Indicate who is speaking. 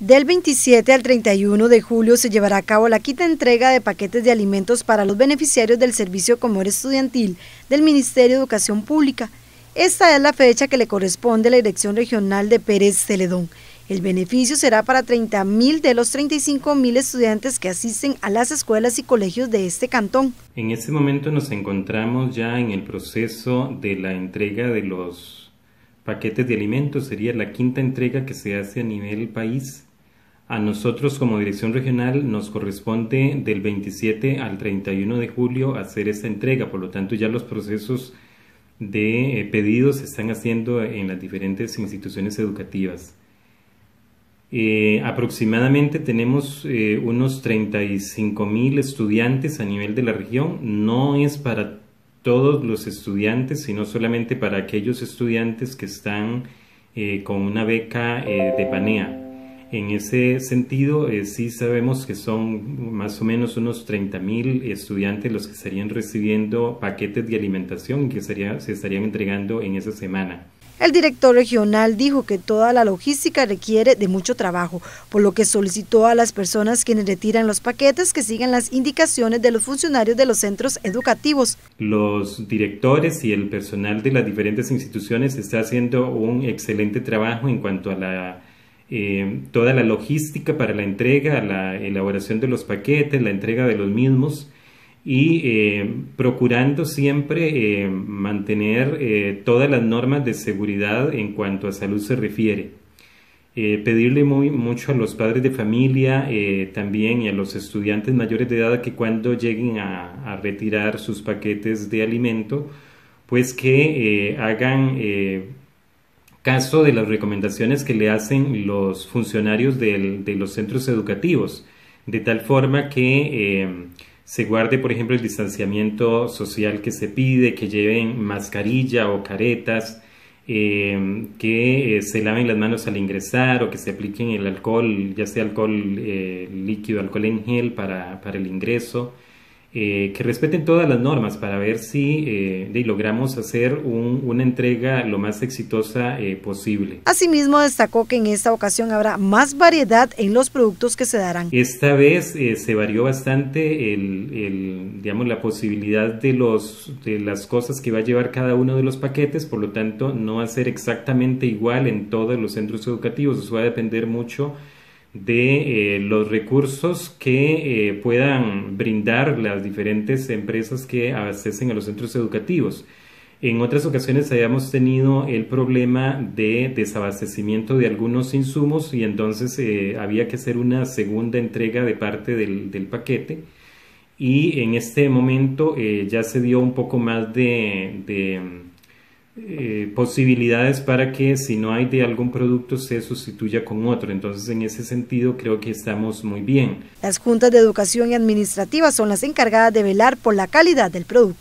Speaker 1: Del 27 al 31 de julio se llevará a cabo la quinta entrega de paquetes de alimentos para los beneficiarios del Servicio Comedor Estudiantil del Ministerio de Educación Pública. Esta es la fecha que le corresponde a la Dirección Regional de Pérez Celedón. El beneficio será para 30.000 de los 35.000 estudiantes que asisten a las escuelas y colegios de este cantón.
Speaker 2: En este momento nos encontramos ya en el proceso de la entrega de los paquetes de alimentos. Sería la quinta entrega que se hace a nivel país. A nosotros como dirección regional nos corresponde del 27 al 31 de julio hacer esta entrega, por lo tanto ya los procesos de eh, pedidos se están haciendo en las diferentes instituciones educativas. Eh, aproximadamente tenemos eh, unos 35 mil estudiantes a nivel de la región. No es para todos los estudiantes, sino solamente para aquellos estudiantes que están con una beca de PANEA. En ese sentido, eh, sí sabemos que son más o menos unos 30.000 estudiantes los que estarían recibiendo paquetes de alimentación que sería, se estarían entregando en esa semana.
Speaker 1: El director regional dijo que toda la logística requiere de mucho trabajo, por lo que solicitó a las personas quienes retiran los paquetes que sigan las indicaciones de los funcionarios de los centros educativos.
Speaker 2: Los directores y el personal de las diferentes instituciones está haciendo un excelente trabajo en cuanto a la eh, toda la logística para la entrega, la elaboración de los paquetes, la entrega de los mismos y eh, procurando siempre eh, mantener todas las normas de seguridad en cuanto a salud se refiere. pedirle muy, mucho a los padres de familia también y a los estudiantes mayores de edad que cuando lleguen a, a retirar sus paquetes de alimento, pues que hagan caso de las recomendaciones que le hacen los funcionarios de los centros educativos, de tal forma que eh, se guarde, por ejemplo, el distanciamiento social que se pide, que lleven mascarilla o caretas, eh, que eh, se laven las manos al ingresar o que se apliquen el alcohol, ya sea alcohol líquido, alcohol en gel para, para el ingreso. Eh, que respeten todas las normas para ver si eh, logramos hacer una entrega lo más exitosa eh, posible.
Speaker 1: Asimismo, destacó que en esta ocasión habrá más variedad en los productos que se darán.
Speaker 2: Esta vez se varió bastante el, digamos, la posibilidad de, los, de las cosas que va a llevar cada uno de los paquetes, por lo tanto, no va a ser exactamente igual en todos los centros educativos, eso va a depender mucho de eh, los recursos que eh, puedan brindar las diferentes empresas que abastecen a los centros educativos. En otras ocasiones habíamos tenido el problema de desabastecimiento de algunos insumos y entonces eh, había que hacer una segunda entrega de parte del, del paquete y en este momento ya se dio un poco más de, de eh, posibilidades para que si no hay de algún producto se sustituya con otro. Entonces, en ese sentido, creo que estamos muy bien.
Speaker 1: Las juntas de educación y administrativa son las encargadas de velar por la calidad del producto.